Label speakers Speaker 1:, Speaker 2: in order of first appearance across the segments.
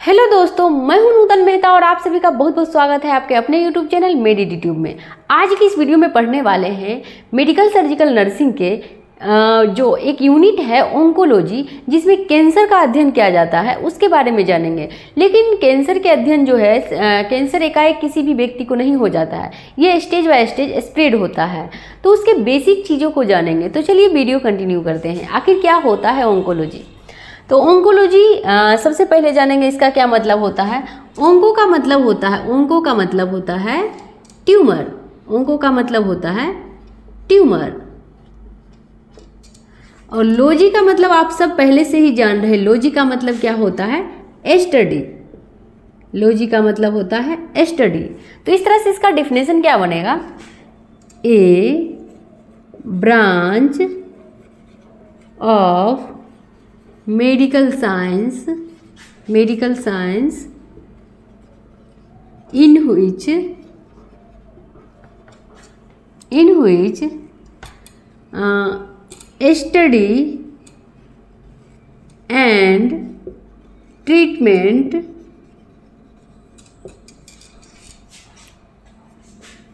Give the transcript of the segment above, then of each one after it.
Speaker 1: Hello दोस्तों, मैं हूँ नूतन मेहता और आप सभी का बहुत बहुत स्वागत है आपके अपने यूट्यूब चैनल मेडी ट्यूब में। आज की इस वीडियो में पढ़ने वाले हैं मेडिकल सर्जिकल नर्सिंग के जो एक यूनिट है ओंकोलॉजी, जिसमें कैंसर का अध्ययन किया जाता है, उसके बारे में जानेंगे। लेकिन कैंसर के अध्ययन जो है कैंसर एकाएक किसी भी व्यक्ति को नहीं हो जाता है। ये स्टेज बाय स्टेज स्प्रेड होता है। तो उसके बेसिक चीज़ों को जानेंगे। तो चलिए वीडियो कंटिन्यू करते हैं। आखिर क्या होता है ओंकोलॉजी? तो ओंकोलॉजी सबसे पहले जानेंगे इसका क्या मतलब होता है। ओंको का मतलब होता है, ओंको का मतलब होता है ट्यूमर। ओंको का मतलब होता है ट्यूमर। और लॉजी का मतलब आप सब पहले से ही जान रहे लॉजी का मतलब क्या होता है? स्टडी लॉजी का मतलब होता है स्टडी तो इस तरह से इसका डिफिनेशन क्या बनेगा? A branch of medical science medical science in which in which study and treatment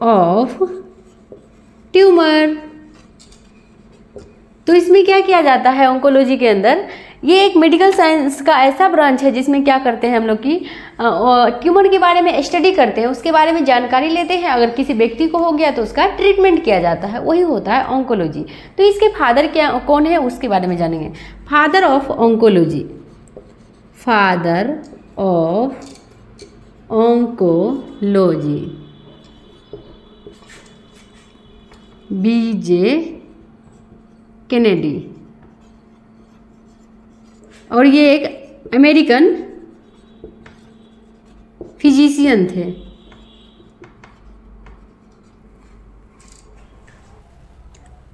Speaker 1: of tumour तो इसमें क्या किया जाता है ऑन्कोलॉजी के अंदर? ये एक मेडिकल साइंस का ऐसा ब्रांच है जिसमें क्या करते हैं हम लोग की ट्यूमर के बारे में स्टडी करते हैं, उसके बारे में जानकारी लेते हैं। अगर किसी व्यक्ति को हो गया तो उसका ट्रीटमेंट किया जाता है। वही होता है ऑन्कोलॉजी तो इसके फादर क्या, कौन है उसके बारे में जानेंगे। Father of oncology father of oncology B J Kennedy और ये एक अमेरिकन फिजिशियन थे।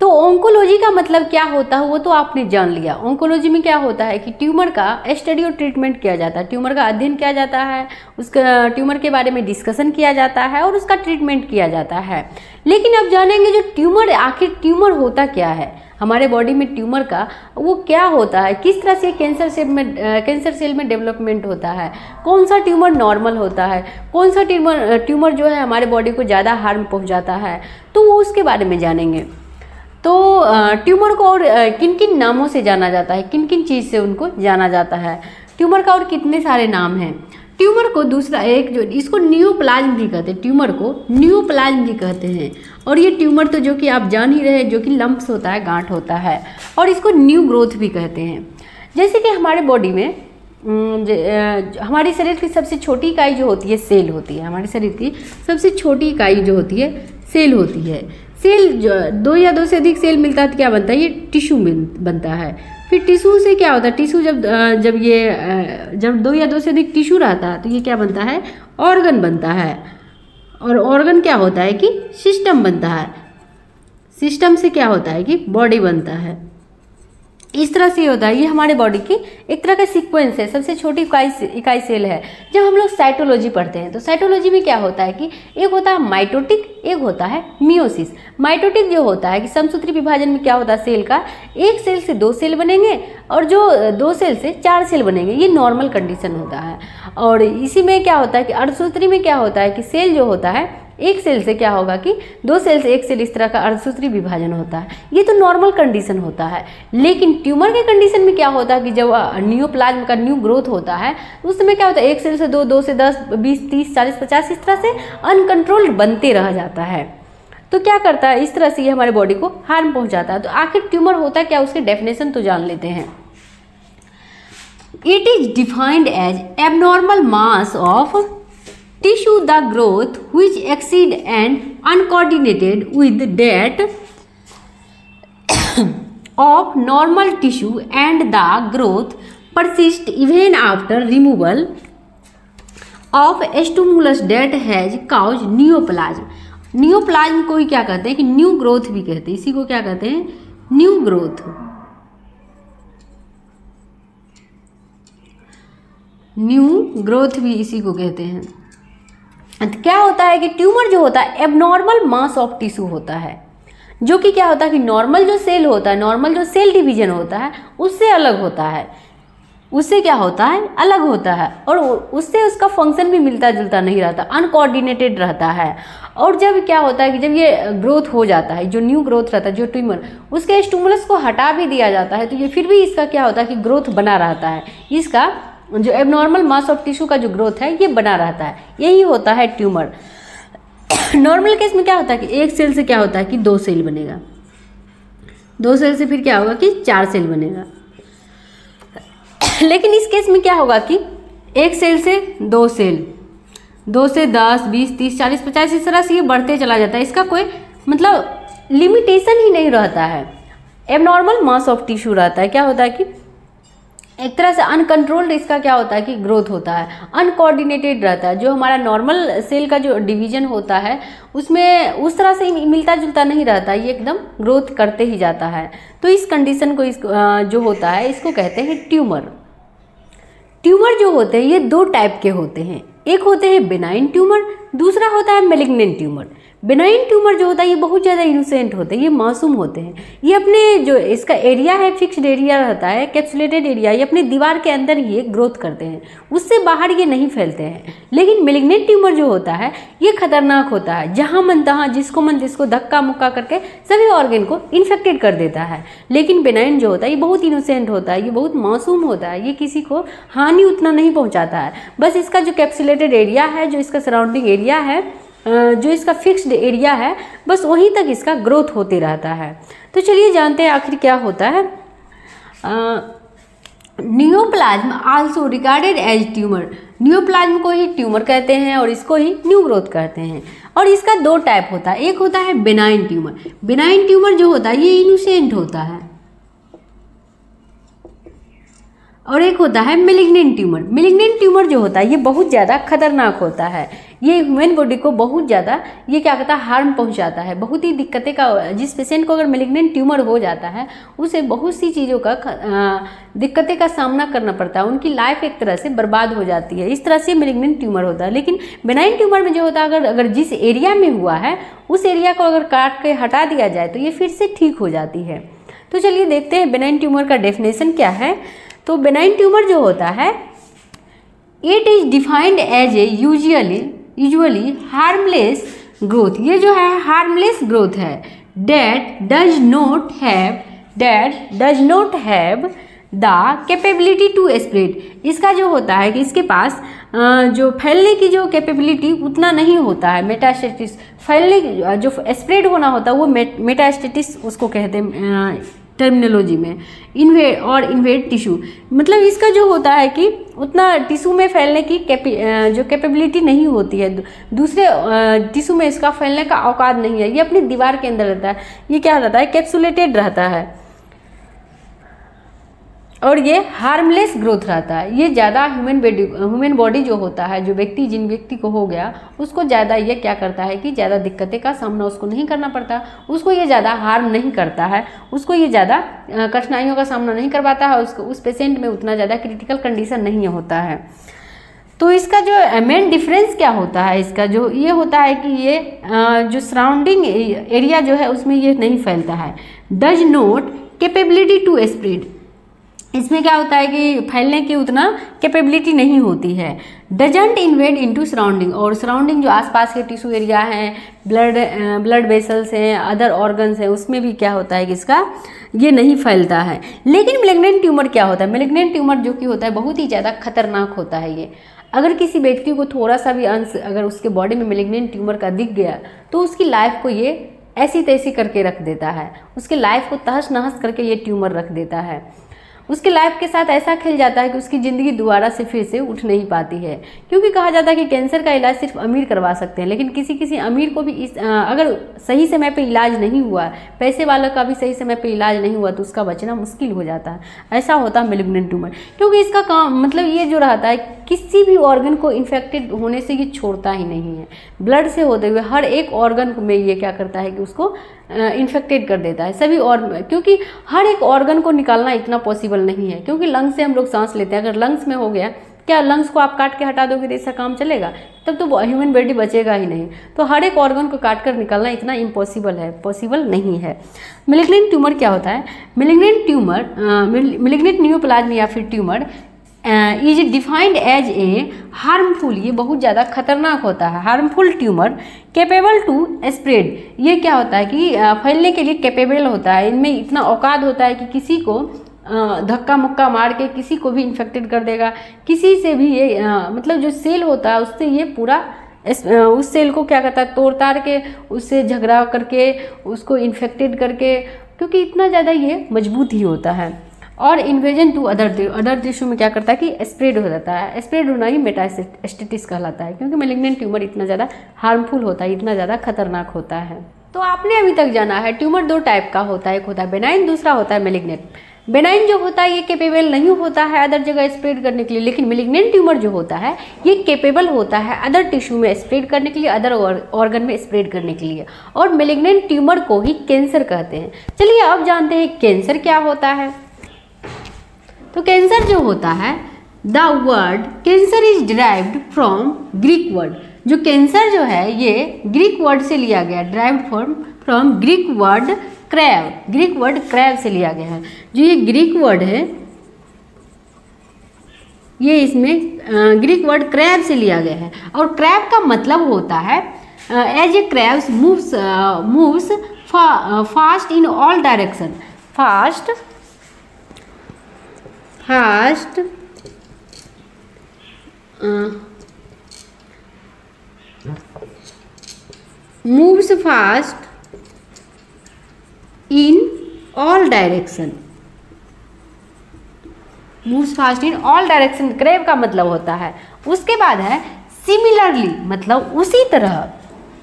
Speaker 1: तो ओंकोलॉजी का मतलब क्या होता है वो तो आपने जान लिया। ओंकोलॉजी में क्या होता है कि ट्यूमर का स्टडी और ट्रीटमेंट किया जाता है। ट्यूमर का अध्ययन किया जाता है, उसका ट्यूमर के बारे में डिस्कशन किया जाता है और उसका ट्रीटमेंट किया जाता है। लेकिन अब जानेंगे जो ट्यूमर आखिर ट्यूमर होता क्या है? हमारे बॉडी में ट्यूमर का, वो क्या होता है? किस तरह से कैंसर सेल में कैंसर सेल में डेवलपमेंट होता है? कौन सा ट्यूमर नॉर्मल होता है? कौन सा ट्यूमर ट्यूमर जो है हमारे बॉडी को ज़्यादा हार्म पहुँचाता है? तो वो उसके बारे में जानेंगे। तो ट्यूमर को और किन किन नामों से जाना जाता है? किन किन चीज़ से उनको जाना जाता है? ट्यूमर का और कितने सारे नाम हैं? ट्यूमर को दूसरा एक जो इसको न्यूप्लाज्म भी कहते हैं, ट्यूमर को न्यूप्लाज्म भी कहते हैं। और ये ट्यूमर तो जो कि आप जान ही रहे जो कि लंप्स होता है, गांठ होता है। और इसको न्यू ग्रोथ भी कहते हैं। जैसे कि हमारे बॉडी में हमारे शरीर की सबसे छोटी इकाई जो होती है, सेल होती है। हमारे शरीर की सबसे छोटी इकाई जो होती है, सेल होती है। सेल जो, दो या दो से अधिक सेल मिलता है तो क्या बनता है? ये टिश्यू बनता है। फिर टिशू से क्या होता है? टिशू जब जब ये जब दो या दो से अधिक टिशू रहता है तो ये क्या बनता है? ऑर्गन बनता है। और ऑर्गन क्या होता है कि सिस्टम बनता है। सिस्टम से क्या होता है कि बॉडी बनता है। इस तरह से होता है, ये हमारे बॉडी की एक तरह का सीक्वेंस है, सबसे छोटी इकाई इकाई सेल है, जब हम लोग साइटोलॉजी पढ़ते हैं। तो साइटोलॉजी में क्या होता है कि एक होता है माइटोटिक एक होता है मियोसिस माइटोटिक जो होता है कि समसूत्री विभाजन में क्या होता है सेल का? एक सेल से दो सेल बनेंगे और जो, दो सेल से चार सेल बनेंगे, ये नॉर्मल कंडीशन होता है। और इसी में क्या होता है कि अर्धसूत्री में क्या होता है कि सेल जो होता है एक सेल से क्या होगा कि दो सेल से एक सेल इस तरह का अर्धसूत्री विभाजन होता है। ये तो नॉर्मल कंडीशन होता है। लेकिन ट्यूमर के कंडीशन में क्या होता है कि जब न्यू न्यूप्लाज्म का न्यू ग्रोथ होता है, उस समय क्या होता है? एक सेल से दो दो से दस, बीस, तीस, चालीस, पचास इस तरह से अनकंट्रोल्ड बनते रह जाता है। तो क्या करता है? इस तरह से ये हमारे बॉडी को हार्म पहुंचाता है। तो आखिर ट्यूमर होता क्या? उसके डेफिनेशन तो जान लेते हैं। It is defined as abnormal mass of tissue the growth which exceed and uncoordinated with that of normal tissue and the growth persist even after removal of stimulus that has caused neoplasm neoplasm को ही क्या कहते हैं कि new growth भी कहते हैं इसी को क्या कहते हैं न्यू ग्रोथ न्यू ग्रोथ भी इसी को कहते हैं तो क्या होता है कि ट्यूमर जो होता है एबनॉर्मल मास ऑफ़ टिश्यू होता है। जो कि क्या होता है कि नॉर्मल जो सेल होता है नॉर्मल जो सेल डिवीज़न होता है, उससे अलग होता है। उससे क्या होता है? अलग होता है। और उससे उसका फ़ंक्शन भी मिलता जुलता नहीं रहता अनकोऑर्डिनेटेड रहता है। और जब क्या होता है कि जब ये ग्रोथ हो जाता है, जो न्यू ग्रोथ रहता है, जो ट्यूमर, उसके स्टूमुलस को हटा भी दिया जाता है तो ये फिर भी इसका क्या होता है कि ग्रोथ बना रहता है। इसका जो एबनॉर्मल मास ऑफ़ टिश्यू का जो ग्रोथ है, ये बना रहता है। यही होता है ट्यूमर नॉर्मल केस में क्या होता है कि एक सेल से क्या होता है कि दो सेल बनेगा। दो सेल से फिर क्या होगा कि चार सेल बनेगा। लेकिन इस केस में क्या होगा कि एक सेल से दो सेल दो से दस, बीस, तीस, चालीस, पचास, इस तरह से ये बढ़ते चला जाता है। इसका कोई मतलब लिमिटेशन ही नहीं रहता है। एबनॉर्मल मास ऑफ़ टिश्यू रहता है। क्या होता है कि एक तरह से अनकंट्रोल्ड इसका क्या होता है कि ग्रोथ होता है। अनकोऑर्डिनेटेड रहता है। जो हमारा नॉर्मल सेल का जो डिवीज़न होता है, उसमें उस तरह से मिलता जुलता नहीं रहता। ये एकदम ग्रोथ करते ही जाता है। तो इस कंडीशन को इस जो होता है, इसको कहते हैं ट्यूमर ट्यूमर जो होते हैं, ये दो टाइप के होते हैं। एक होते हैं बेनाइन ट्यूमर दूसरा होता है मेलिग्नेंट ट्यूमर बेनाइन ट्यूमर जो होता है, ये बहुत ज़्यादा इनोसेंट होते हैं, ये मासूम होते हैं। ये अपने जो इसका एरिया है फिक्स्ड एरिया रहता है कैप्सुलेटेड एरिया ये अपने दीवार के अंदर ही ग्रोथ करते हैं। उससे बाहर ये नहीं फैलते हैं। लेकिन मेलिग्नेंट ट्यूमर जो होता है, ये खतरनाक होता है। जहाँ मन तहाँ, जिसको मन जिसको धक्का मुक्का करके सभी ऑर्गेन को इन्फेक्टेड कर देता है। लेकिन बेनाइन जो होता है, ये बहुत इनोसेंट होता है, ये बहुत मासूम होता है, ये किसी को हानि उतना नहीं पहुँचाता है। बस इसका जो कैप्सुलेटेड एरिया है, जो इसका सराउंडिंग एरिया है जो इसका फिक्स्ड एरिया है, बस वहीं तक इसका ग्रोथ होते रहता है। तो चलिए जानते हैं आखिर क्या होता है। Neoplasm also regarded as tumour neoplasm को ही ट्यूमर कहते हैं और इसको ही न्यू ग्रोथ कहते हैं। और इसका दो टाइप होता है। एक होता है बेनाइन ट्यूमर बेनाइन ट्यूमर जो होता है, ये इनोसेंट होता है। और एक होता है मिलिग्नेंट ट्यूमर मिलिग्नेंट ट्यूमर जो होता है, ये बहुत ज़्यादा खतरनाक होता है. ये ह्यूमन बॉडी को बहुत ज़्यादा, ये क्या कहता है हार्म पहुंचाता है. बहुत ही दिक्कतें का, जिस पेशेंट को अगर मिलिग्नेंट ट्यूमर हो जाता है, उसे बहुत सी चीज़ों का दिक्कतें का सामना करना पड़ता है. उनकी लाइफ एक तरह से बर्बाद हो जाती है. इस तरह से मिलिग्नेंट ट्यूमर होता है. लेकिन बेनाइन ट्यूमर में जो होता है, अगर अगर जिस एरिया में हुआ है, उस एरिया को अगर काट के हटा दिया जाए तो ये फिर से ठीक हो जाती है. तो चलिए देखते हैं बेनाइन ट्यूमर का डेफिनेशन क्या है. तो बेनाइन ट्यूमर जो होता है it is defined as a usually usually harmless growth ये जो है हार्मलेस ग्रोथ है. That does not have that does not have the capability to spread इसका जो होता है कि इसके पास जो फैलने की जो कैपेबिलिटी उतना नहीं होता है. मेटास्टेटिस फैलने जो स्प्रेड होना होता है, वो मेटास्टेटिस उसको कहते हैं टर्मिनोलॉजी में इन्वेड और इन्वेड टिश्यू मतलब इसका जो होता है कि उतना टिश्यू में फैलने की जो कैपेबिलिटी नहीं होती है। दूसरे टिश्यू में इसका फैलने का औकात नहीं है। ये अपनी दीवार के अंदर रहता है। ये क्या रहता है? कैप्सुलेटेड रहता है। और ये हार्मलेस ग्रोथ रहता है। ये ज़्यादा ह्यूमन बॉडी ह्यूमन बॉडी जो होता है, जो व्यक्ति, जिन व्यक्ति को हो गया, उसको ज़्यादा ये क्या करता है कि ज़्यादा दिक्कतें का सामना उसको नहीं करना पड़ता। उसको ये ज़्यादा हार्म नहीं करता है। उसको ये ज़्यादा कठिनाइयों का सामना नहीं करवाता है उसको, उस पेशेंट में उतना ज़्यादा क्रिटिकल कंडीशन नहीं होता है। तो इसका जो मेन डिफरेंस क्या होता है? इसका जो, ये होता है कि ये जो सराउंडिंग एरिया जो है, उसमें ये नहीं फैलता है। Does not capability to spread इसमें क्या होता है कि फैलने की उतना कैपेबिलिटी नहीं होती है। डजेंट इन्वेड इनटू सराउंडिंग और सराउंडिंग जो आसपास के टिश्यू एरिया हैं ब्लड ब्लड वेसल्स हैं अदर ऑर्गन्स हैं, उसमें भी क्या होता है कि इसका ये नहीं फैलता है। लेकिन मेलेग्नेंट ट्यूमर क्या होता है? मेलेग्नेंट ट्यूमर जो कि होता है, बहुत ही ज़्यादा खतरनाक होता है ये। अगर किसी व्यक्ति को थोड़ा सा भी अंश, अगर उसके बॉडी में मेलेग्नेंट ट्यूमर का दिख गया तो उसकी लाइफ को ये ऐसी तैसी करके रख देता है। उसकी लाइफ को तहस नहस करके ये ट्यूमर रख देता है। उसके लाइफ के साथ ऐसा खेल जाता है कि उसकी ज़िंदगी दोबारा से फिर से उठ नहीं पाती है। क्योंकि कहा जाता है कि कैंसर का इलाज सिर्फ़ अमीर करवा सकते हैं, लेकिन किसी किसी अमीर को भी इस अगर सही समय पर इलाज नहीं हुआ, पैसे वालों का भी सही समय पर इलाज नहीं हुआ तो उसका बचना मुश्किल हो जाता है। ऐसा होता है मेलिग्नेंट ट्यूमर क्योंकि इसका काम मतलब ये जो रहता है, किसी भी ऑर्गन को इन्फेक्टेड होने से ये छोड़ता ही नहीं है। ब्लड से होते हुए हर एक ऑर्गन में ये क्या करता है कि उसको इन्फेक्टेड कर देता है। सभी और, क्योंकि हर एक ऑर्गन को निकालना इतना पॉसिबल नहीं है, क्योंकि लंग्स से हम लोग सांस लेते हैं। अगर लंग्स में हो गया, क्या लंग्स को आप काट के हटा दोगे तो ऐसा काम चलेगा? तब तो ह्यूमन बॉडी बचेगा ही नहीं। तो हर एक ऑर्गन को काट कर निकालना इतना इम्पॉसिबल है पॉसिबल नहीं है। मिलिग्नेंट ट्यूमर क्या होता है? मिलिग्नेंट ट्यूमर मिलिग्नेंट न्यूप्लाज्म या फिर tumour is defined as a harmful ये बहुत ज़्यादा खतरनाक होता है। Harmful tumour capable to spread ये क्या होता है कि फैलने के लिए कैपेबल होता है। इनमें इतना औकात होता है कि किसी को धक्का मुक्का मार के किसी को भी इन्फेक्टेड कर देगा। किसी से भी ये मतलब जो सेल होता है उससे ये पूरा इस, उस सेल को क्या कहता है? तोड़ ताड़ के उससे झगड़ा करके उसको इन्फेक्टेड करके क्योंकि इतना ज़्यादा ये मज़बूत ही होता है। और invasion to other other tissue में क्या करता है कि स्प्रेड हो जाता है। स्प्रेड होना ही मेटास्टेटिस कहलाता है, क्योंकि मेलिग्नेंट ट्यूमर इतना ज़्यादा हार्मफुल होता है, इतना ज़्यादा खतरनाक होता है। तो आपने अभी तक जाना है ट्यूमर दो टाइप का होता है, एक होता है बेनाइन दूसरा होता है मेलिग्नेंट बेनाइन जो होता है, ये केपेबल नहीं होता है अदर जगह स्प्रेड करने के लिए, लेकिन मिलिग्नेंट ट्यूमर जो होता है, ये केपेबल होता है अदर टिश्यू में स्प्रेड करने के लिए अदर ऑर्गन में स्प्रेड करने के लिए। और मिलिग्नेंट ट्यूमर को ही कैंसर कहते हैं। चलिए अब जानते हैं कैंसर क्या होता है। तो कैंसर जो होता है, the word cancer is derived from Greek word जो कैंसर जो है, ये ग्रीक वर्ड से लिया गया derived from from Greek word crab Greek word crab से लिया गया है। जो ये ग्रीक वर्ड है, ये इसमें ग्रीक वर्ड क्रैब से लिया गया है। और क्रैब का मतलब होता है as a crabs moves moves fast in all direction fast fast moves fast in all direction moves fast in all direction crab का मतलब होता है। उसके बाद है सिमिलरली मतलब उसी तरह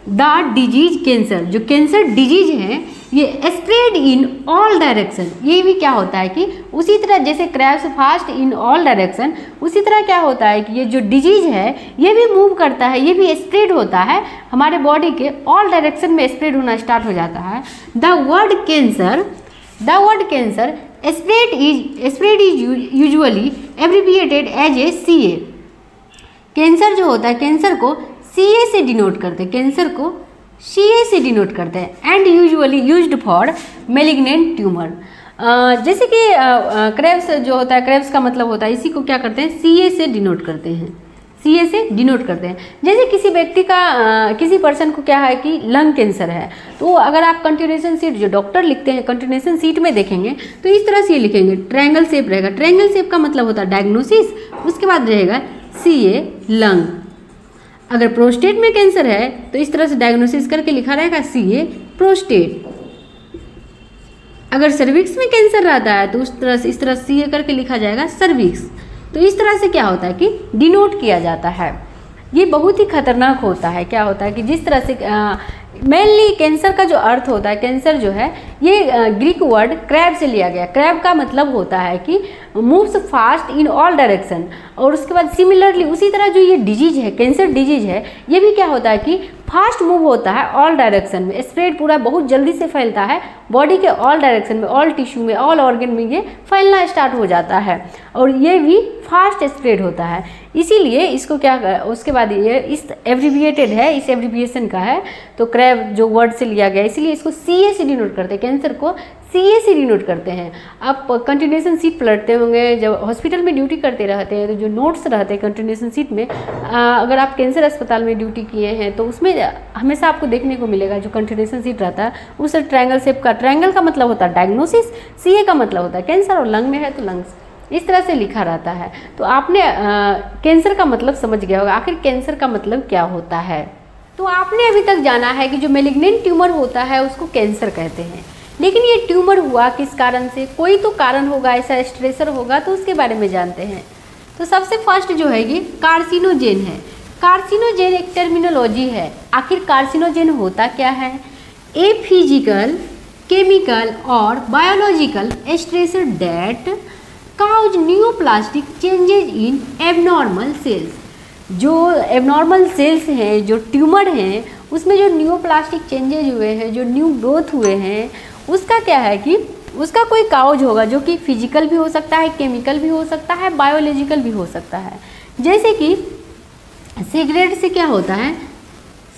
Speaker 1: द डिज़ीज़ कैंसर जो कैंसर डिज़ीज़ है ये स्प्रेड इन ऑल डायरेक्शन ये भी क्या होता है कि उसी तरह जैसे crabs fast in all direction उसी तरह क्या होता है कि ये जो डिज़ीज़ है, ये भी मूव करता है, ये भी स्प्रेड होता है। हमारे बॉडी के ऑल डायरेक्शन में स्प्रेड होना स्टार्ट हो जाता है। The word cancer the word cancer spread is spread is usually abbreviated as a C A cancer जो होता है कैंसर को सी ए से डिनोट करते हैं। कैंसर को सी ए से डिनोट करते हैं and usually used for malignant tumour जैसे कि क्रेब्स जो होता है क्रेब्स का मतलब होता है, इसी को क्या करते हैं? सी ए से डिनोट करते हैं। सी ए से डिनोट करते हैं। जैसे किसी व्यक्ति का किसी पर्सन को क्या है कि लंग कैंसर है तो अगर आप कंटिन्यूशन सीट जो डॉक्टर लिखते हैं कंटिन्यूशन सीट में देखेंगे तो इस तरह से ये लिखेंगे ट्रायंगल शेप रहेगा। ट्रायंगल सेप का मतलब होता है डायग्नोसिस उसके बाद रहेगा सी ए लंग अगर प्रोस्टेट में कैंसर है तो इस तरह से डायग्नोसिस करके लिखा रहेगा सी ए प्रोस्टेट अगर सर्विक्स में कैंसर रहता है तो उस तरह से, इस तरह सी ए करके लिखा जाएगा सर्विक्स तो इस तरह से क्या होता है कि डिनोट किया जाता है. ये बहुत ही खतरनाक होता है. क्या होता है कि जिस तरह से मेनली कैंसर का जो अर्थ होता है कैंसर जो है, ये ग्रीक वर्ड क्रैब से लिया गया. क्रैब का मतलब होता है कि moves fast in all direction और उसके बाद सिमिलरली उसी तरह जो ये डिज़ीज़ है कैंसर डिज़ीज़ है, ये भी क्या होता है कि फास्ट मूव होता है ऑल डायरेक्शन में। स्प्रेड पूरा बहुत जल्दी से फैलता है। बॉडी के ऑल डायरेक्शन में ऑल टिश्यू में ऑल ऑर्गन में ये फैलना स्टार्ट हो जाता है। और ये भी फास्ट स्प्रेड होता है। इसीलिए इसको क्या, उसके बाद ये इस एब्रीविएटेड है, इस एब्रीविएशन का है। तो क्रैब जो वर्ड से लिया गया, इसीलिए इसको सी ए से डिनोट करते कैंसर को सी ए से डिनोट करते हैं। आप कंटिन्यूशन सीट पलटते होंगे जब हॉस्पिटल में ड्यूटी करते रहते हैं तो जो नोट्स रहते हैं कंटिन्यूशन सीट में आ, अगर आप कैंसर अस्पताल में ड्यूटी किए हैं तो उसमें हमेशा आपको देखने को मिलेगा जो कंटिन्यूशन सीट रहता है उस ट्रायंगल शेप का ट्रायंगल का मतलब होता है डायग्नोसिस सी ए का मतलब होता है कैंसर और लंग में है तो लंग्स इस तरह से लिखा रहता है। तो आपने कैंसर का मतलब समझ गया होगा आखिर कैंसर का मतलब क्या होता है? तो आपने अभी तक जाना है कि जो मेलिग्नेंट ट्यूमर होता है उसको कैंसर कहते हैं। लेकिन ये ट्यूमर हुआ किस कारण से? कोई तो कारण होगा, ऐसा स्ट्रेसर होगा तो उसके बारे में जानते हैं। तो सबसे फ़र्स्ट जो है ये कार्सिनोजेन है। कार्सिनोजेन एक टर्मिनोलॉजी है। आखिर कार्सिनोजेन होता क्या है? ए फ़िज़िकल केमिकल और biological stressor that cause neoplastic changes in abnormal cells जो एबनॉर्मल सेल्स हैं, जो ट्यूमर हैं उसमें जो न्यू प्लास्टिक चेंजेज हुए हैं जो न्यू ग्रोथ हुए हैं उसका क्या है कि उसका कोई काउज होगा जो कि फ़िज़िकल भी हो सकता है केमिकल भी हो सकता है बायोलॉजिकल भी हो सकता है। जैसे कि सिगरेट से क्या होता है?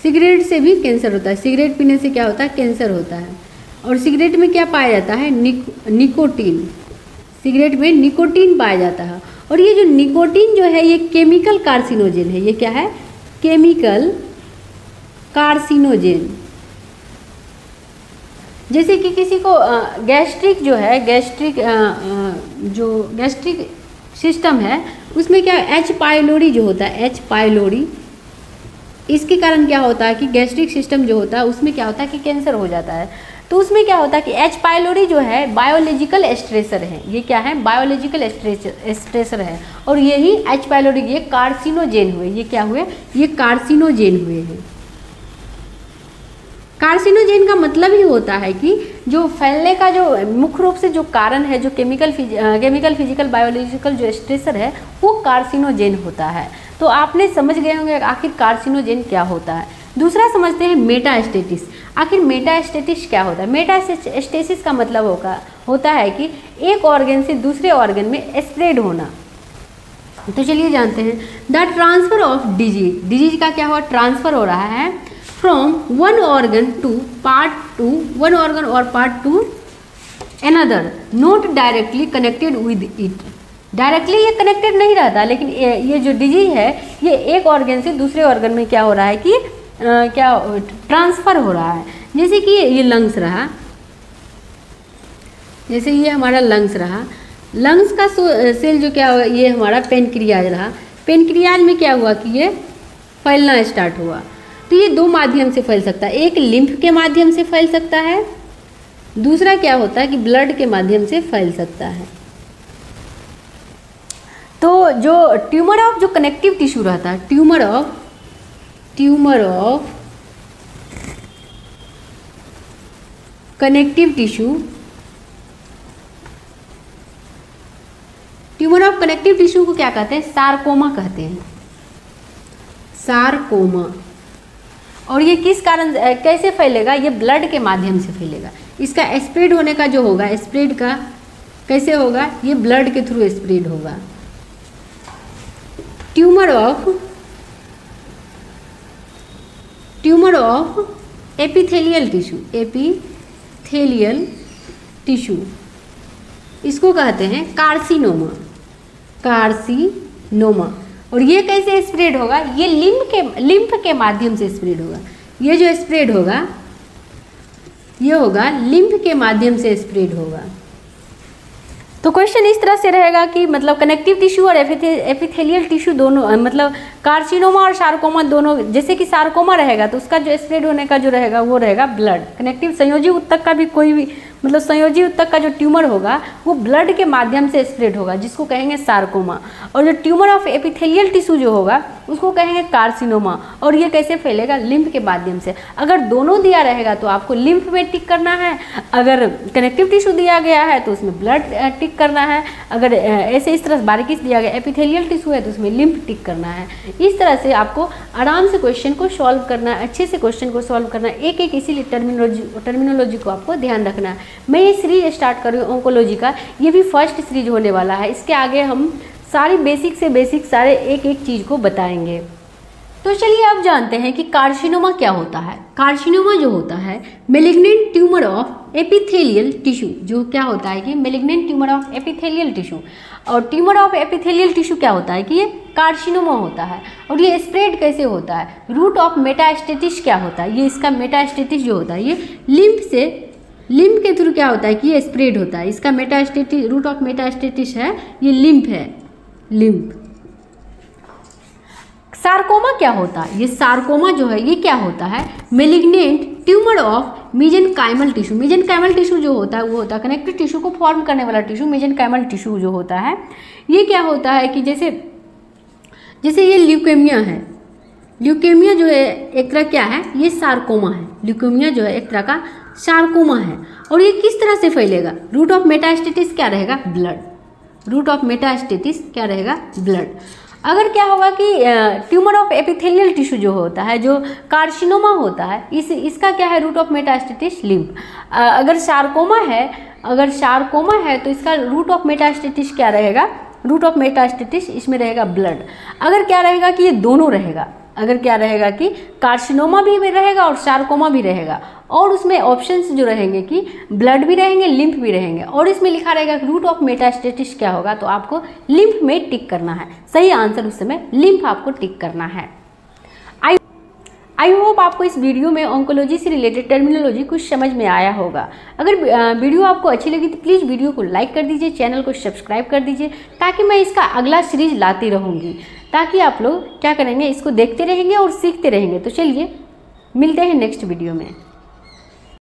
Speaker 1: सिगरेट से भी कैंसर होता है। सिगरेट पीने से क्या होता है? कैंसर होता है। और सिगरेट में क्या पाया जाता है? Nic, nicotine. सिगरेट में निकोटीन पाया जाता है। और ये जो निकोटीन जो है ये केमिकल कार्सिनोजेन है। ये क्या है? Chemical carcinogen. जैसे कि किसी को गैस्ट्रिक जो है, गैस्ट्रिक जो गैस्ट्रिक सिस्टम है, उसमें क्या एच पाइलोरी जो होता है, एच पाइलोरी, इसके कारण क्या होता है कि गैस्ट्रिक सिस्टम जो होता है, उसमें क्या होता है कि कैंसर हो जाता है। तो उसमें क्या होता है कि एच पाइलोरी जो है, बायोलॉजिकल स्ट्रेसर है। ये क्या है? बायोलॉजिकल स्ट्रेसर है। और यही एच पाइलोरी, ये कार्सिनोजेन हुए। ये क्या हुए? ये कार्सिनोजेन हुए हैं। कार्सिनोजेन का मतलब ही होता है कि जो फैलने का जो मुख्य रूप से जो कारण है, जो केमिकल केमिकल फ़िज़िकल बायोलॉजिकल जो स्ट्रेसर है, वो कार्सिनोजेन होता है। तो आपने समझ गए होंगे आखिर कार्सिनोजेन क्या होता है। दूसरा समझते हैं मेटास्टेटिस आखिर मेटास्टेटिस क्या होता है? मेटास्टेसिस का मतलब होगा, होता है कि एक ऑर्गन से दूसरे ऑर्गन में स्प्रेड होना। तो चलिए जानते हैं। The transfer of disease. Disease का क्या हुआ? ट्रांसफ़र हो रहा है from one organ to part to one organ और part to another not directly connected with it directly ये कनेक्टेड नहीं रहता लेकिन ये जो डिज़ीज़ है ये एक ऑर्गन से दूसरे ऑर्गन में क्या हो रहा है कि आ, क्या ट्रांसफ़र हो रहा है। जैसे कि ये लंग्स रहा। जैसे ये हमारा लंग्स रहा। लंग्स का सेल जो क्या हुआ ये हमारा पेनक्रियाज रहा। पेनक्रियाज में क्या हुआ कि ये फैलना स्टार्ट हुआ। तो ये दो माध्यम से फैल सकता है। एक लिम्फ के माध्यम से फैल सकता है दूसरा क्या होता है कि ब्लड के माध्यम से फैल सकता है। तो जो ट्यूमर ऑफ़ जो कनेक्टिव टिश्यू रहता है tumour of tumour of connective tissue tumour of connective tissue को क्या कहते हैं? सारकोमा कहते हैं। सारकोमा। और ये किस कारण कैसे फैलेगा? ये ब्लड के माध्यम से फैलेगा। इसका स्प्रेड होने का जो होगा स्प्रेड का कैसे होगा? ये ब्लड के थ्रू स्प्रेड होगा। Tumour of tumour of epithelial tissue epithelial tissue इसको कहते हैं कार्सिनोमा कार्सिनोमा और ये कैसे स्प्रेड होगा? ये लिम्फ के लिम्फ के माध्यम से स्प्रेड होगा। ये जो स्प्रेड होगा, ये होगा लिम्फ के माध्यम से स्प्रेड होगा। तो क्वेश्चन इस तरह से रहेगा कि मतलब कनेक्टिव टिश्यू और एपिथेलियल टिश्यू दोनों मतलब कार्सिनोमा और सार्कोमा दोनों, जैसे कि सार्कोमा रहेगा तो उसका जो स्प्रेड होने का जो रहेगा, वो रहेगा ब्लड कनेक्टिव संयोजी उत्तक का भी कोई भी मतलब संयोजी उत्तक का जो ट्यूमर होगा, वो ब्लड के माध्यम से स्प्रेड होगा, जिसको कहेंगे सार्कोमा और जो ट्यूमर ऑफ़ एपिथेलियल टिश्यू जो होगा, उसको कहेंगे कार्सिनोमा और ये कैसे फैलेगा? लिम्फ के माध्यम से। अगर दोनों दिया रहेगा तो आपको लिम्फ में टिक करना है। अगर कनेक्टिव टिश्यू दिया गया है तो उसमें ब्लड टिक करना है। अगर ऐसे इस तरह बारीकी से दिया गया एपिथेलियल टिश्यू है तो उसमें लिम्फ टिक करना है। इस तरह से आपको आराम से क्वेश्चन को सॉल्व करना है अच्छे से क्वेश्चन को सॉल्व करना है एक एक इसीलिए टर्मिनोलॉजी टर्मिनोलॉजी को आपको ध्यान रखना है। मैं ये सीरीज़ स्टार्ट कर रही हूँ ओंकोलॉजी का। ये भी फ़र्स्ट सीरीज़ होने वाला है। इसके आगे हम सारी बेसिक से बेसिक सारे एक एक चीज़ को बताएँगे। तो चलिए अब जानते हैं कि कार्सिनोमा क्या होता है। कार्सिनोमा जो होता है malignant tumour of epithelial tissue जो क्या होता है कि malignant tumour of epithelial tissue और ट्यूमर ऑफ़ एपिथेलियल टिश्यू क्या होता है कि ये कार्सिनोमा होता है। और ये स्प्रेड कैसे होता है? रूट ऑफ़ मेटास्टेटिस क्या होता है? ये इसका मेटास्टेटिस जो होता है, ये लिम्फ से लिम्फ के थ्रू क्या होता है कि ये स्प्रेड होता है। इसका मेटास्टेटिस रूट ऑफ़ मेटास्टेटिस है, ये लिम्फ है। लिम्फ। सार्कोमा क्या होता है? ये सार्कोमा जो है, ये क्या होता है? Malignant tumour of mesenchymal tissue mesenchymal tissue जो होता है, वो होता है कनेक्टिव टिश्यू को फॉर्म करने वाला टिश्यू मिजन काइमल टिश्यू जो होता है। ये क्या होता है कि जैसे जैसे ये ल्यूकेमिया है ल्यूकेमिया जो है, एक तरह क्या है? ये सार्कोमा है। ल्यूकेमिया जो है, एक तरह का सार्कोमा है। और ये किस तरह से फैलेगा? रूट ऑफ़ मेटास्टेटिस क्या रहेगा? ब्लड रूट ऑफ़ मेटास्टेटिस क्या रहेगा? ब्लड अगर क्या होगा कि ट्यूमर ऑफ़ एपिथेलियल टिश्यू जो होता है, जो कार्सिनोमा होता है, इस, इसका क्या है? रूट ऑफ़ मेटास्टेटिस लिम्फ अगर सार्कोमा है, अगर शार्कोमा है तो इसका रूट ऑफ़ मेटास्टेटिस क्या रहेगा? रूट ऑफ़ मेटास्टेटिस इसमें रहेगा ब्लड अगर क्या रहेगा कि ये दोनों रहेगा अगर क्या रहेगा कि कार्सिनोमा भी रहेगा और शार्कोमा भी रहेगा। और उसमें ऑप्शंस जो रहेंगे कि ब्लड भी रहेंगे लिम्फ भी रहेंगे। और इसमें लिखा रहेगा कि रूट ऑफ़ मेटास्टेटिस क्या होगा तो आपको लिम्फ में टिक करना है। सही आंसर उस समय लिम्फ आपको टिक करना है। आई होप आपको इस वीडियो में ऑन्कोलॉजी से रिलेटेड टर्मिनोलॉजी कुछ समझ में आया होगा। अगर वीडियो आपको अच्छी लगी तो प्लीज़ वीडियो को लाइक कर दीजिए चैनल को सब्सक्राइब कर दीजिए, ताकि मैं इसका अगला सीरीज़ लाती रहूँगी। ताकि आप लोग क्या करेंगे, इसको देखते रहेंगे और सीखते रहेंगे। तो चलिए, मिलते हैं नेक्स्ट वीडियो में।